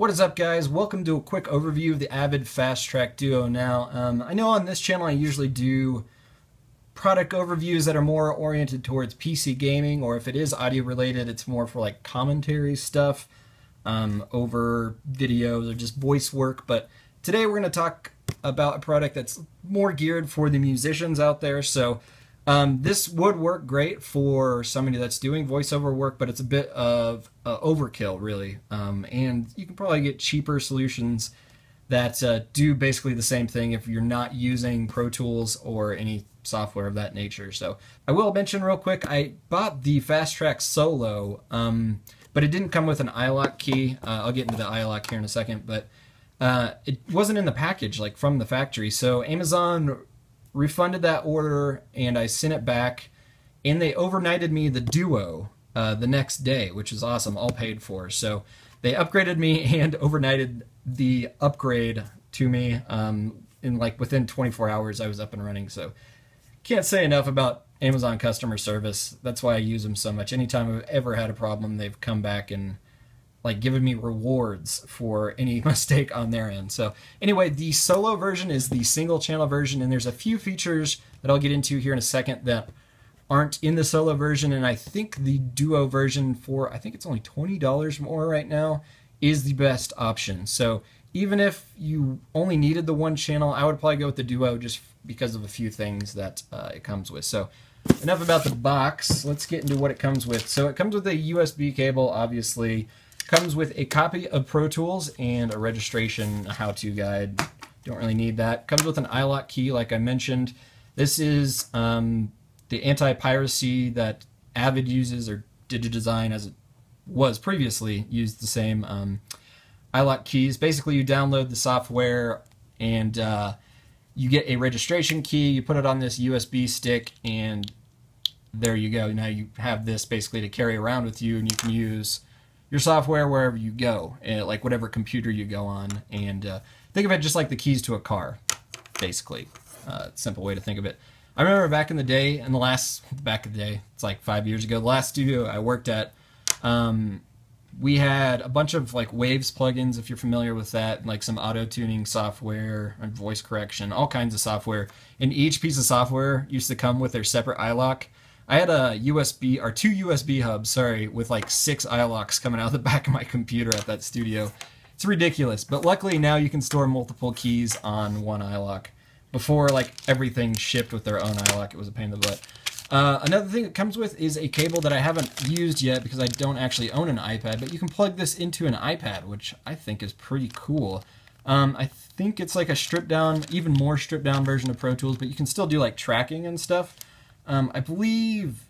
What is up guys? Welcome to a quick overview of the Avid Fast Track Duo now. Um, I know on this channel I usually do product overviews that are more oriented towards PC gaming or if it is audio related it's more for like commentary stuff um, over videos or just voice work but today we're going to talk about a product that's more geared for the musicians out there so um, this would work great for somebody that's doing voiceover work, but it's a bit of uh, overkill, really. Um, and you can probably get cheaper solutions that uh, do basically the same thing if you're not using Pro Tools or any software of that nature. So I will mention real quick, I bought the Fast Track Solo, um, but it didn't come with an iLok key. Uh, I'll get into the iLok here in a second, but uh, it wasn't in the package, like from the factory. So Amazon refunded that order and I sent it back, and they overnighted me the Duo uh, the next day, which is awesome, all paid for. So they upgraded me and overnighted the upgrade to me. Um, in like within 24 hours, I was up and running. So can't say enough about Amazon customer service. That's why I use them so much. Anytime I've ever had a problem, they've come back and like giving me rewards for any mistake on their end. So anyway, the solo version is the single channel version, and there's a few features that I'll get into here in a second that aren't in the solo version, and I think the duo version for I think it's only twenty dollars more right now is the best option. So even if you only needed the one channel, I would probably go with the duo just because of a few things that uh, it comes with. So enough about the box. Let's get into what it comes with. So it comes with a USB cable, obviously. Comes with a copy of Pro Tools and a registration how-to guide. Don't really need that. Comes with an iLok key, like I mentioned. This is um, the anti-piracy that Avid uses, or DigiDesign as it was previously, used the same um, iLok keys. Basically, you download the software and uh, you get a registration key. You put it on this USB stick, and there you go. Now you have this basically to carry around with you, and you can use your software wherever you go, uh, like whatever computer you go on. And uh, think of it just like the keys to a car, basically. Uh, simple way to think of it. I remember back in the day, in the last, back in the day, it's like five years ago, the last studio I worked at, um, we had a bunch of like Waves plugins, if you're familiar with that, like some auto tuning software and voice correction, all kinds of software. And each piece of software used to come with their separate iLok. I had a USB or two USB hubs, sorry, with like six iLoks coming out of the back of my computer at that studio. It's ridiculous, but luckily now you can store multiple keys on one iLok. Before, like everything shipped with their own iLok, it was a pain in the butt. Uh, another thing it comes with is a cable that I haven't used yet because I don't actually own an iPad, but you can plug this into an iPad, which I think is pretty cool. Um, I think it's like a stripped down, even more stripped down version of Pro Tools, but you can still do like tracking and stuff. Um, I believe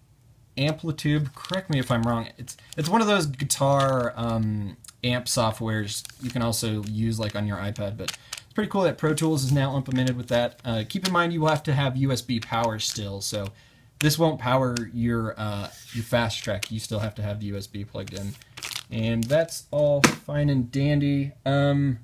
Amplitube. Correct me if I'm wrong. It's it's one of those guitar um, amp softwares you can also use like on your iPad, but it's pretty cool that Pro Tools is now implemented with that. Uh, keep in mind you will have to have USB power still, so this won't power your uh, your fast track. You still have to have the USB plugged in, and that's all fine and dandy. Um,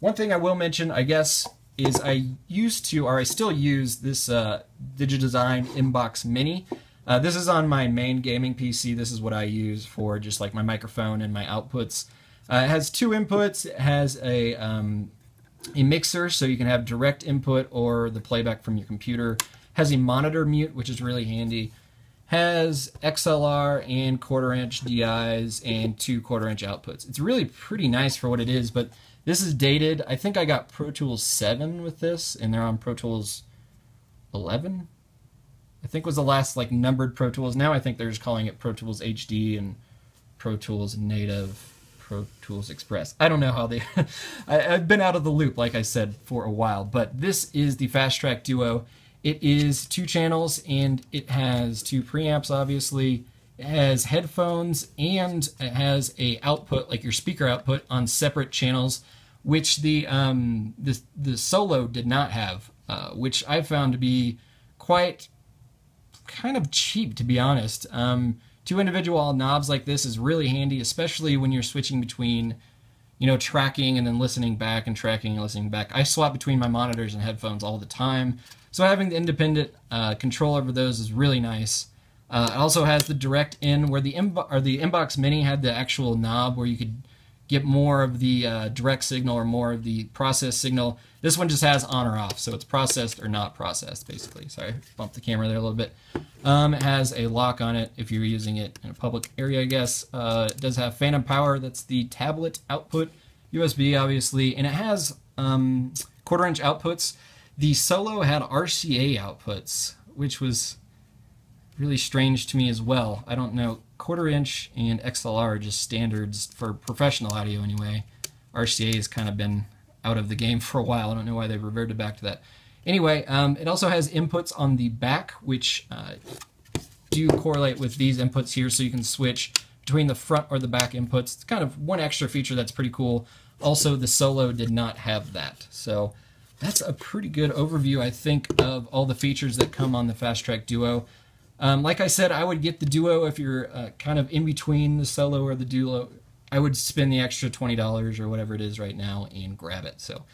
one thing I will mention, I guess, is I used to, or I still use this uh, DigiDesign Mbox Mini. Uh, this is on my main gaming PC. This is what I use for just like my microphone and my outputs. Uh, it has two inputs. It has a um, a mixer, so you can have direct input or the playback from your computer. Has a monitor mute, which is really handy. Has XLR and quarter inch DIs and two quarter inch outputs. It's really pretty nice for what it is, but this is dated. I think I got Pro Tools 7 with this, and they're on Pro Tools 11. I think was the last like numbered Pro Tools. Now I think they're just calling it Pro Tools HD and Pro Tools Native, Pro Tools Express. I don't know how they. I, have been out of the loop, like I said, for a while. But this is the Fast Track Duo. It is two channels and it has two preamps, obviously. Has headphones and it has a output, like your speaker output, on separate channels which the um, the the solo did not have, uh, which I found to be quite kind of cheap, to be honest. Um, two individual knobs like this is really handy, especially when you're switching between, you know, tracking and then listening back and tracking and listening back. I swap between my monitors and headphones all the time, so having the independent uh, control over those is really nice. Uh, it also has the direct in where the or the Mbox Mini had the actual knob where you could get more of the uh, direct signal or more of the processed signal. This one just has on or off, so it's processed or not processed, basically. Sorry, bumped the camera there a little bit. Um, it has a lock on it if you're using it in a public area, I guess. Uh, it does have phantom power, that's the tablet output, USB, obviously, and it has um, quarter inch outputs. The Solo had RCA outputs, which was really strange to me as well. I don't know. Quarter inch and XLR are just standards for professional audio anyway. RCA has kind of been out of the game for a while. I don't know why they've reverted back to that. Anyway, um, it also has inputs on the back, which uh, do correlate with these inputs here, so you can switch between the front or the back inputs. It's kind of one extra feature that's pretty cool. Also, the Solo did not have that. So that's a pretty good overview, I think, of all the features that come on the Fast Track Duo. Um, like I said, I would get the Duo if you're uh, kind of in between the Solo or the Duo. I would spend the extra $20 or whatever it is right now and grab it. So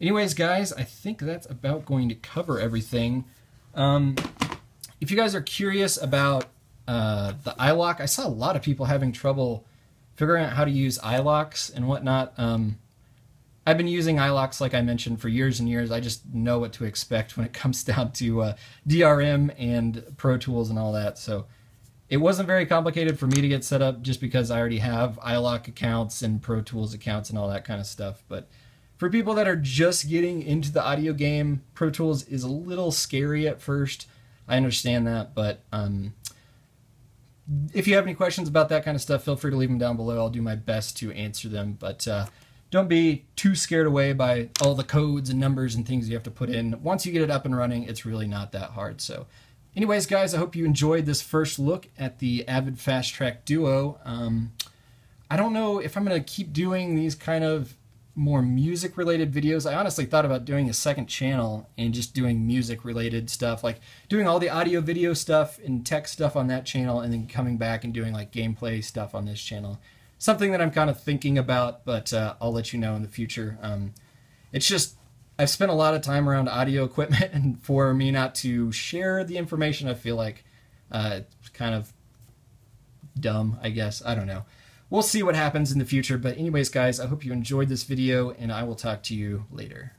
anyways, guys, I think that's about going to cover everything. Um, if you guys are curious about uh, the iLok, I saw a lot of people having trouble figuring out how to use iLoks and whatnot. Um, I've been using iLoks, like I mentioned, for years and years. I just know what to expect when it comes down to uh, DRM and Pro Tools and all that. So it wasn't very complicated for me to get set up just because I already have iLok accounts and Pro Tools accounts and all that kind of stuff. But for people that are just getting into the audio game, Pro Tools is a little scary at first. I understand that, but um, if you have any questions about that kind of stuff, feel free to leave them down below. I'll do my best to answer them. But uh, don't be too scared away by all the codes and numbers and things you have to put in. Once you get it up and running, it's really not that hard. So, anyways, guys, I hope you enjoyed this first look at the Avid Fast Track Duo. Um, I don't know if I'm going to keep doing these kind of more music related videos. I honestly thought about doing a second channel and just doing music related stuff, like doing all the audio video stuff and tech stuff on that channel, and then coming back and doing like gameplay stuff on this channel something that I'm kind of thinking about, but uh, I'll let you know in the future. Um, it's just I've spent a lot of time around audio equipment, and for me not to share the information, I feel like uh, it's kind of dumb. I guess I don't know. We'll see what happens in the future. But anyways, guys, I hope you enjoyed this video, and I will talk to you later.